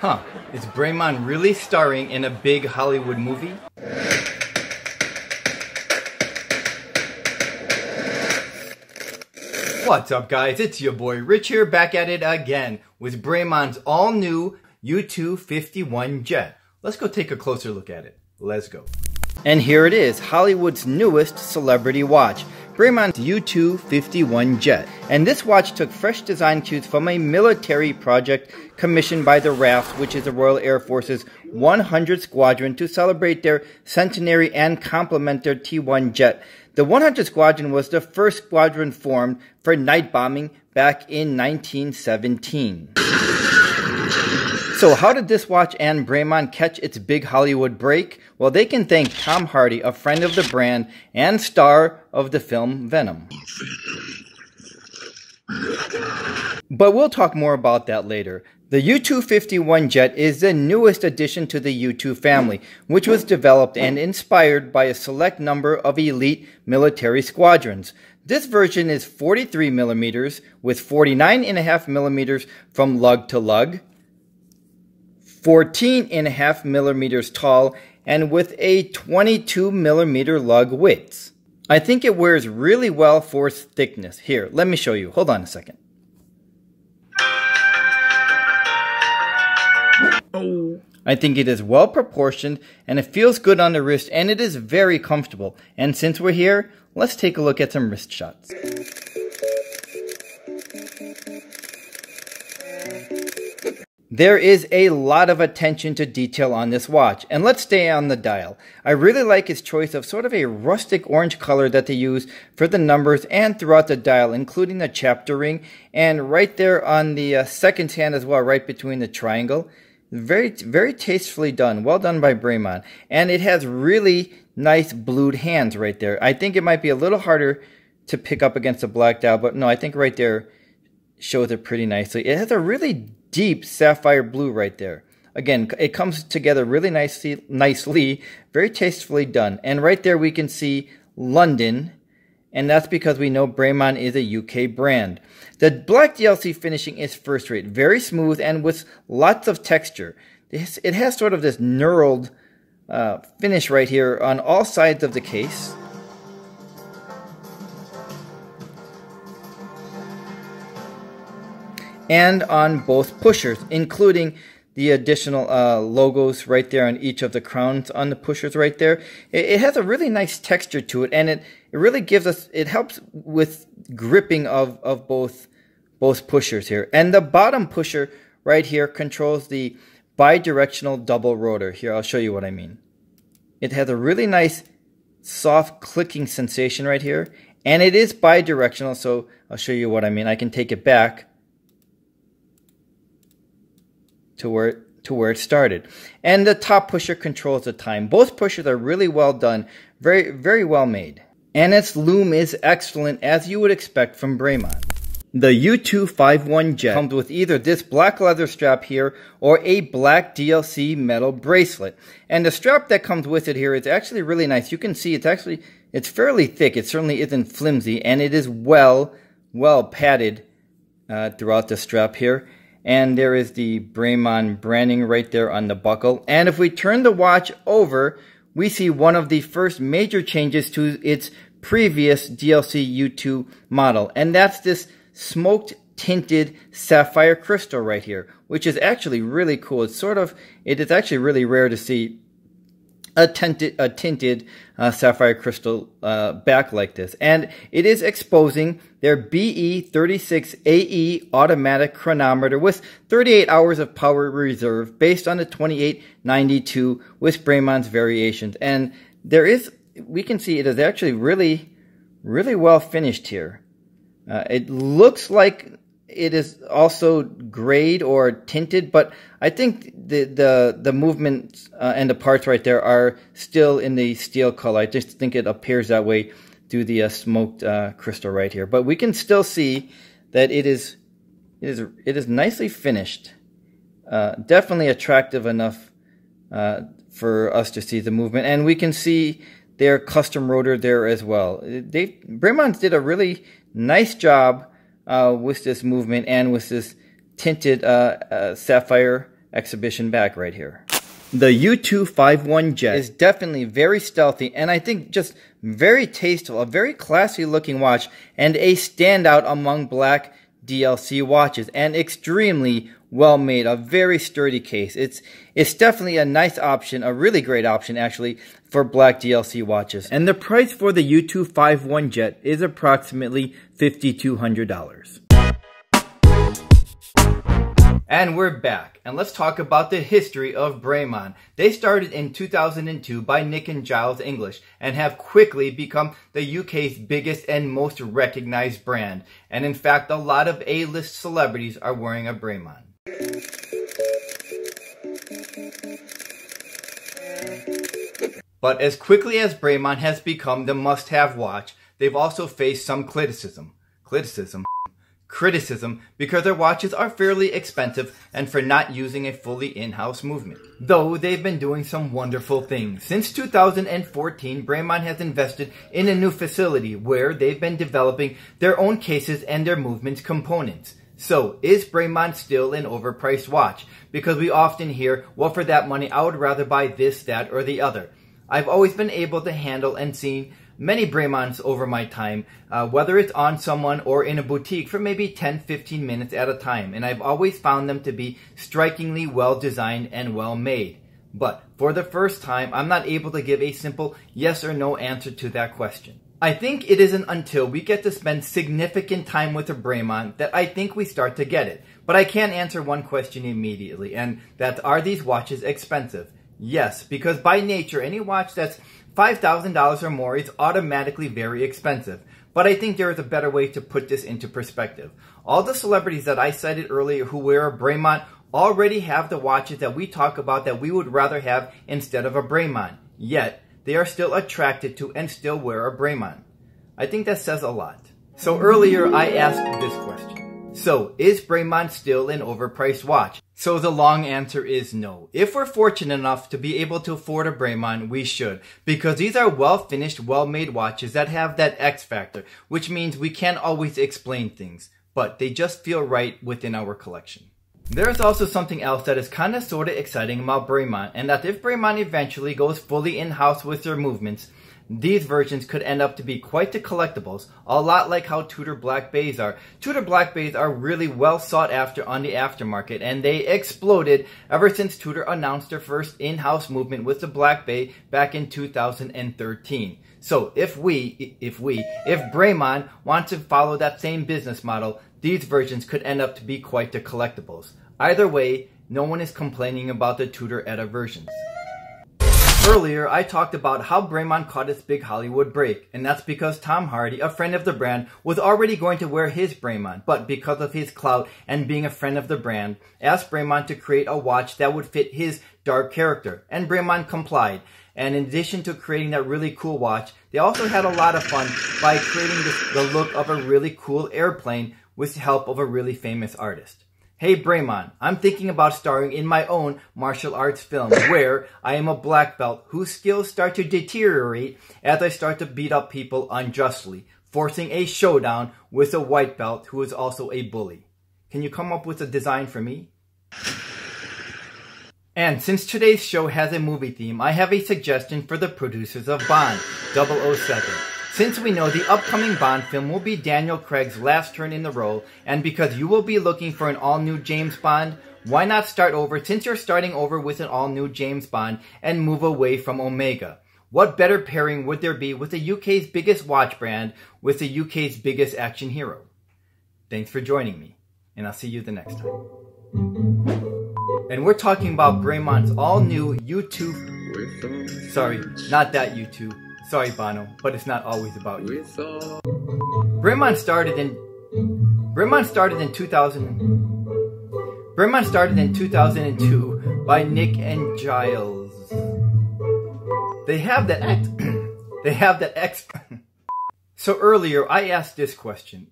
Huh, is Bremont really starring in a big Hollywood movie? What's up guys, it's your boy Rich here back at it again with Bremont's all new U-251 jet. Let's go take a closer look at it. Let's go. And here it is, Hollywood's newest celebrity watch, Bremont's U-251 jet. And this watch took fresh design cues from a military project commissioned by the RAF, which is the Royal Air Force's 100th Squadron, to celebrate their centenary and complement their T-1 jet. The 100th Squadron was the first squadron formed for night bombing back in 1917. So how did this watch and Bremont catch its big Hollywood break? Well, they can thank Tom Hardy, a friend of the brand and star of the film Venom. But we'll talk more about that later. The U-251 jet is the newest addition to the U-2 family, which was developed and inspired by a select number of elite military squadrons. This version is 43 millimeters with 49.5 millimeters from lug to lug, 14 and millimeters tall and with a 22 millimeter lug width. I think it wears really well for thickness. Here, let me show you. Hold on a second. Oh. I think it is well proportioned and it feels good on the wrist and it is very comfortable. And since we're here, let's take a look at some wrist shots. There is a lot of attention to detail on this watch, and let's stay on the dial. I really like its choice of sort of a rustic orange color that they use for the numbers and throughout the dial, including the chapter ring, and right there on the uh, second hand as well, right between the triangle. Very, very tastefully done. Well done by Bremont. And it has really nice blued hands right there. I think it might be a little harder to pick up against a black dial, but no, I think right there shows it pretty nicely. It has a really deep sapphire blue right there. Again, it comes together really nicely, nicely, very tastefully done. And right there we can see London, and that's because we know Bremont is a UK brand. The black DLC finishing is first rate, very smooth and with lots of texture. It has sort of this knurled uh, finish right here on all sides of the case. and on both pushers, including the additional uh, logos right there on each of the crowns on the pushers right there. It, it, has a really nice texture to it, and it, it really gives us, it helps with gripping of, of both, both pushers here. And the bottom pusher right here controls the bidirectional double rotor. Here, I'll show you what I mean. It has a really nice soft clicking sensation right here, and it is bidirectional, so I'll show you what I mean. I can take it back to where to where it started. And the top pusher controls the time. Both pushers are really well done, very very well made. And its loom is excellent as you would expect from Bremont. The U251 Jet comes with either this black leather strap here or a black DLC metal bracelet. And the strap that comes with it here is actually really nice. You can see it's actually, it's fairly thick. It certainly isn't flimsy and it is well, well padded uh, throughout the strap here and there is the Bremont branding right there on the buckle. And if we turn the watch over, we see one of the first major changes to its previous DLC U2 model, and that's this smoked tinted sapphire crystal right here, which is actually really cool. It's sort of, it is actually really rare to see a tinted, a tinted uh, sapphire crystal uh, back like this. And it is exposing their BE36AE automatic chronometer with 38 hours of power reserve based on the 2892 with Bremont's variations. And there is, we can see it is actually really, really well finished here. Uh, it looks like it is also grayed or tinted, but I think the the the movement uh, and the parts right there are still in the steel color. I just think it appears that way through the uh, smoked uh, crystal right here. But we can still see that it is it is it is nicely finished. Uh, definitely attractive enough uh, for us to see the movement, and we can see their custom rotor there as well. They Bremonts did a really nice job uh, with this movement and with this tinted uh, uh, sapphire exhibition back right here. The U251 jet is definitely very stealthy and I think just very tasteful, a very classy looking watch and a standout among black DLC watches and extremely well made, a very sturdy case. It's it's definitely a nice option, a really great option actually for black DLC watches. And the price for the U251 jet is approximately $5200. And we're back, and let's talk about the history of Bremont. They started in 2002 by Nick and Giles English and have quickly become the UK's biggest and most recognized brand. And in fact, a lot of A-list celebrities are wearing a Bremont. But as quickly as Bremont has become the must-have watch, they've also faced some criticism. Criticism? criticism because their watches are fairly expensive and for not using a fully in-house movement. Though they've been doing some wonderful things. Since 2014, Bremont has invested in a new facility where they've been developing their own cases and their movements components. So, is Bremont still an overpriced watch? Because we often hear, well for that money I would rather buy this, that, or the other. I've always been able to handle and see many Bremonts over my time, uh, whether it's on someone or in a boutique for maybe 10, 15 minutes at a time. And I've always found them to be strikingly well designed and well made. But for the first time, I'm not able to give a simple yes or no answer to that question. I think it isn't until we get to spend significant time with a Bremont that I think we start to get it. But I can answer one question immediately, and that are these watches expensive? Yes, because by nature, any watch that's $5,000 or more is automatically very expensive. But I think there is a better way to put this into perspective. All the celebrities that I cited earlier who wear a Bremont already have the watches that we talk about that we would rather have instead of a Bremont. Yet, they are still attracted to and still wear a Bremont. I think that says a lot. So earlier I asked this question. So, is Bremont still an overpriced watch? So the long answer is no. If we're fortunate enough to be able to afford a Bremont, we should. Because these are well finished, well made watches that have that X factor, which means we can't always explain things, but they just feel right within our collection. There's also something else that is kinda sorta exciting about Bremont, and that if Bremont eventually goes fully in-house with their movements, these versions could end up to be quite the collectibles, a lot like how Tudor Black Bays are. Tudor Black Bays are really well sought after on the aftermarket, and they exploded ever since Tudor announced their first in-house movement with the Black Bay back in 2013. So if we, if we, if Bremont wants to follow that same business model, these versions could end up to be quite the collectibles. Either way, no one is complaining about the Tudor ETA versions. Earlier, I talked about how Bremont caught its big Hollywood break, and that's because Tom Hardy, a friend of the brand, was already going to wear his Bremont, but because of his clout and being a friend of the brand, asked Bremont to create a watch that would fit his dark character, and Bremont complied. And in addition to creating that really cool watch, they also had a lot of fun by creating this, the look of a really cool airplane with the help of a really famous artist. Hey Bremont, I'm thinking about starring in my own martial arts film where I am a black belt whose skills start to deteriorate as I start to beat up people unjustly, forcing a showdown with a white belt who is also a bully. Can you come up with a design for me? And since today's show has a movie theme, I have a suggestion for the producers of Bond 007. Since we know the upcoming Bond film will be Daniel Craig's last turn in the role, and because you will be looking for an all-new James Bond, why not start over since you're starting over with an all-new James Bond and move away from Omega? What better pairing would there be with the UK's biggest watch brand with the UK's biggest action hero? Thanks for joining me, and I'll see you the next time. And we're talking about Bremont's all-new U2... Sorry, not that U2 Sorry, Bono, but it's not always about you. Bremont started in Bremont started in 2000. Bremont started in 2002 by Nick and Giles. They have that ex. they have that X. so earlier, I asked this question: